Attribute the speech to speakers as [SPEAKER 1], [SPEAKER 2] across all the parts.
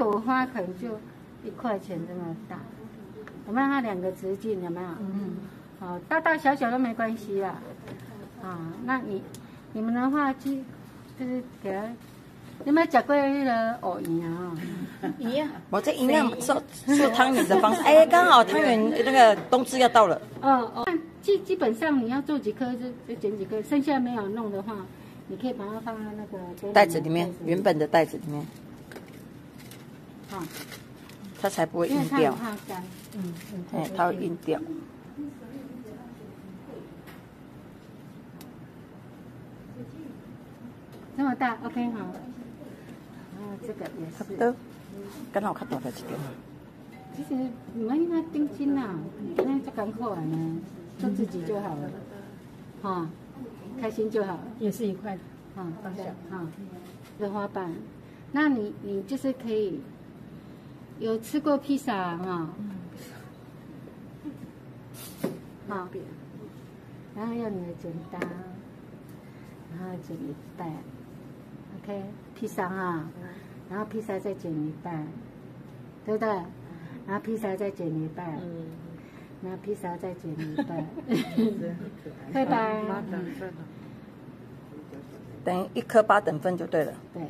[SPEAKER 1] 朵花可能就一块钱这么大，我们让？它两个直径有没有？嗯。好，大大小小都没关系啦。啊，那你你们的话就就是给他。有没有吃过那个藕圆啊？
[SPEAKER 2] 一样，我这营养做做汤圆的方式。哎，刚好汤圆那个冬至要到了。
[SPEAKER 1] 哦哦，基基本上你要做几颗就就剪几颗，剩下没有弄的话，你可以把它放在那个
[SPEAKER 2] 袋子里面，原本的袋子里面。
[SPEAKER 1] 好，
[SPEAKER 2] 它才不会硬掉。
[SPEAKER 1] 怕干。
[SPEAKER 2] 嗯，哎，它会硬掉。
[SPEAKER 1] 这么大，OK 好。这个也是，
[SPEAKER 2] 刚好看大的一点。
[SPEAKER 1] 其实你们应该定金呐，那就赶快呢，做自己就好了，哈，开心就好。
[SPEAKER 3] 也是一块，
[SPEAKER 1] 哈，放下，哈，热花瓣。那你你就是可以有吃过披萨哈？好，然后用你的剪刀，然后剪一半，OK，披萨啊。然后披萨再剪一半，对不对？然后披萨再剪一半，然后披萨再剪一半，对吧？
[SPEAKER 2] 等于一颗八等分就对了。
[SPEAKER 1] 对。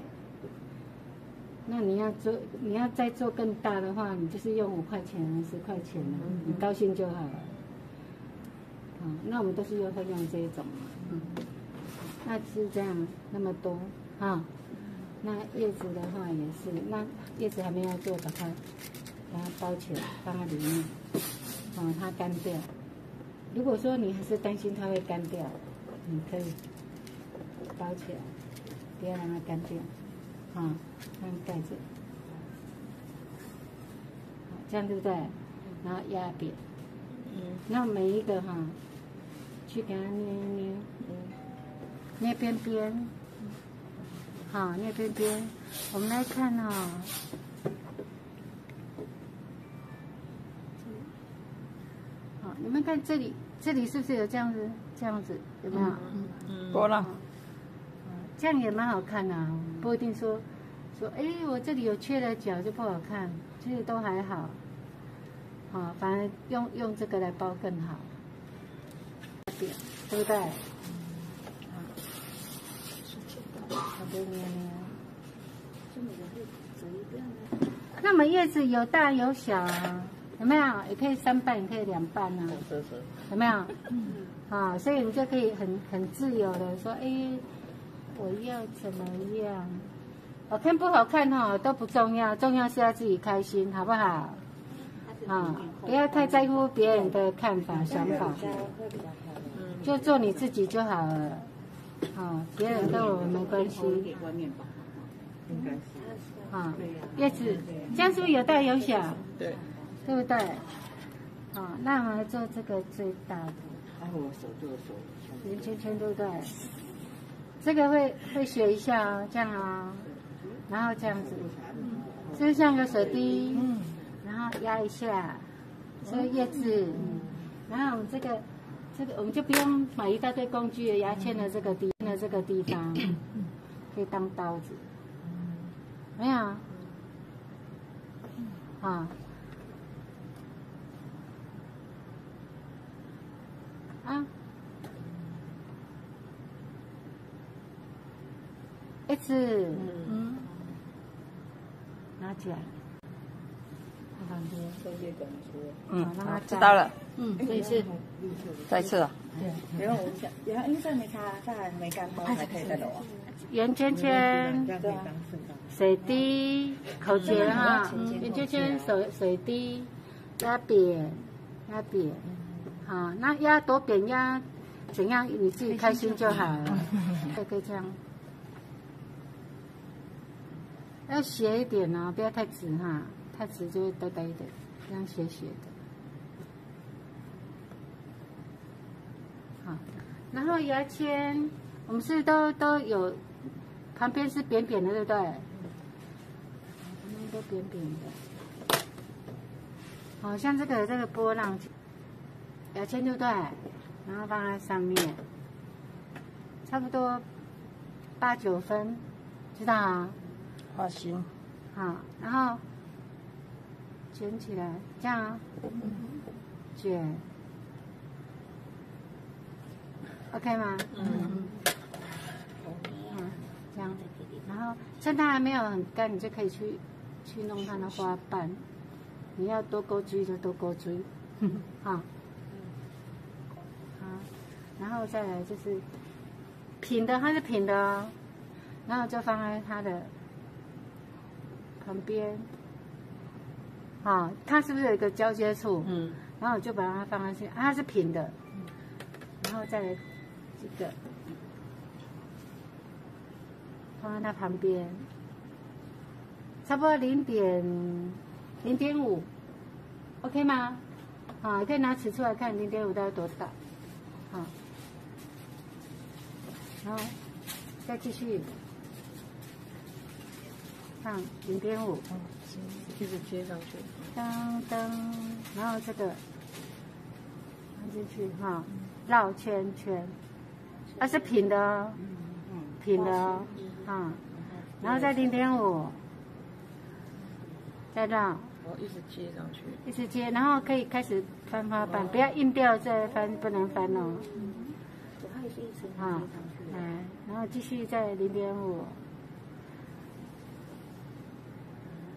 [SPEAKER 1] 那你要做，你要再做更大的话，你就是用五块钱、十块钱了，你高兴就好了。好，那我们都是用会用这一种嘛。嗯。那是这样，那么多啊。那叶子的话也是，那叶子还没有做，把它把它包起来，放在里面，哦，它干掉。如果说你还是担心它会干掉，你可以包起来，不要让它干掉，啊，用盖子，这样对不对？然后压扁，嗯，那每一个哈，去给它捏一捏，捏边边。好，捏边边，我们来看哦。好，你们看这里，这里是不是有这样子？这样子有没有？嗯
[SPEAKER 2] 嗯。波浪。
[SPEAKER 1] 这样也蛮好看的，不一定说说，哎，我这里有缺了角就不好看，其实都还好。好，反而用用这个来包更好，对不对？那么叶子有大有小啊，有没有？也可以三瓣，也可以两瓣啊，有没有？啊，所以你就可以很很自由的说，哎，我要怎么样？好看不好看哈都不重要，重要是要自己开心，好不好？啊，不要太在乎别人的看法想法，就做你自己就好了。啊，别人跟我们没关系。啊，叶子，这样是不是有大有小？
[SPEAKER 2] 对，
[SPEAKER 1] 对不对？啊，那我们做这个最大的。圆圈圈，对不对？这个会会学一下哦，这样哦，然后这样子，就像个水滴，然后压一下，这个叶子，然后这个。这个我们就不用买一大堆工具，牙签的这个地的这个地方可以当刀子，没有啊？啊？X，嗯，拿起来。
[SPEAKER 2] 嗯，好知道了。
[SPEAKER 1] 嗯，这一次，
[SPEAKER 2] 再一次了。
[SPEAKER 3] 对，然后我想，然后因为这没擦，这还没干吗？还可以再揉啊。
[SPEAKER 1] 圆圈圈，水滴，口诀哈，圆圈圈，水水滴，压扁，压扁。好，那压多扁压，怎样你自己开心就好了。可以这样，要斜一点哦，不要太直哈。太直就会呆呆的，这样斜斜的。好，然后牙签，我们是都都有，旁边是扁扁的，对不对？旁边都扁扁的。好像这个这个波浪牙签对不对？然后放在上面，差不多八九分，知道啊？
[SPEAKER 2] 画心。
[SPEAKER 1] 好，然后卷起来，这样卷，OK 吗？
[SPEAKER 2] 嗯，
[SPEAKER 1] 嗯，这样，然后趁它还没有很干，你就可以去去弄它的花瓣。你要多勾追就多勾追，好，好，然后再来就是平的，它是平的哦，然后就放在它的旁边，好，它是不是有一个交接处？
[SPEAKER 2] 嗯，
[SPEAKER 1] 然后我就把它放上去，啊，它是平的，然后再来这个放在它旁边，差不多零点零点五，OK 吗？啊，可以拿尺出来看零点五大概多大，好，然后再继续放零点五。
[SPEAKER 2] 一直接上去。
[SPEAKER 1] 噔噔，然后这个放进去哈，绕圈圈，它是平的哦，平的哦，啊，然后再零点五，再绕，
[SPEAKER 2] 我一直接上去。
[SPEAKER 1] 一直接，然后可以开始翻花瓣，不要硬掉再翻，不能翻哦，
[SPEAKER 3] 它也是一层接
[SPEAKER 1] 啊
[SPEAKER 3] 上去，的。
[SPEAKER 1] 哎，然后继续再零点五。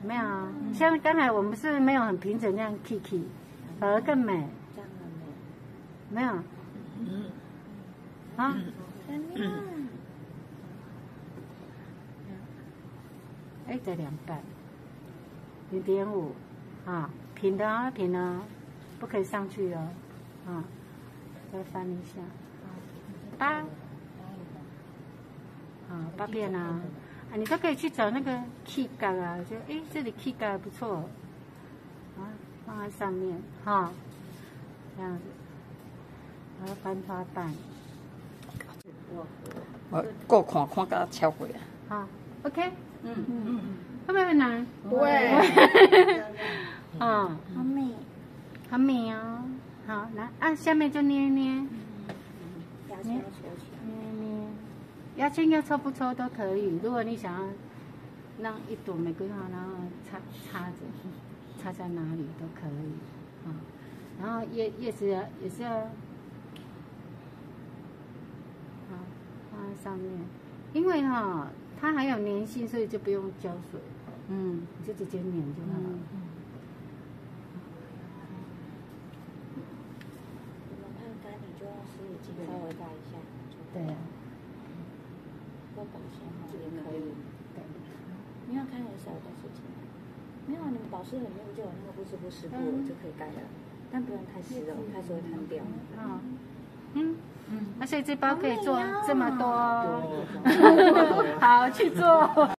[SPEAKER 1] 没有啊，像刚才我们是没有很平整那样 kiki，反而更美。没有。
[SPEAKER 2] 嗯，
[SPEAKER 1] 啊。哎，再两半，零点五，啊，平的啊，平的啊，不可以上去哦，啊，再翻一下，八，啊，八遍啊，啊，你都可以去找那个 key 感啊，就哎，这里 key 感不错，啊，放在上面，哈，这样子，然后翻花瓣，
[SPEAKER 2] 我过看看到超过啊。
[SPEAKER 1] 好，OK，
[SPEAKER 2] 嗯
[SPEAKER 1] 嗯，会不会很难？
[SPEAKER 2] 不会。
[SPEAKER 1] 啊，
[SPEAKER 3] 好美。
[SPEAKER 1] 好美哦。好，来啊，下面就捏一捏。捏捏，牙签要抽不抽都可以。如果你想要让一朵玫瑰花，然后插插着，插在哪里都可以。啊，然后叶叶子也是要，好放在上面，因为哈、它还有粘性，所以就不用浇水。嗯，你就直接粘就好了。
[SPEAKER 3] 我们看干，你就用湿纸巾稍微盖一下，
[SPEAKER 1] 对啊，
[SPEAKER 3] 要保鲜哈也可以。
[SPEAKER 1] 对。
[SPEAKER 3] 你要开很少的事情。没有，你们保湿很用就有那个不湿不湿布
[SPEAKER 1] 嗯
[SPEAKER 3] 就可以盖了，但不用太湿哦，太湿会摊掉。
[SPEAKER 1] 啊，嗯，那所以这包可以做这么多，好去做。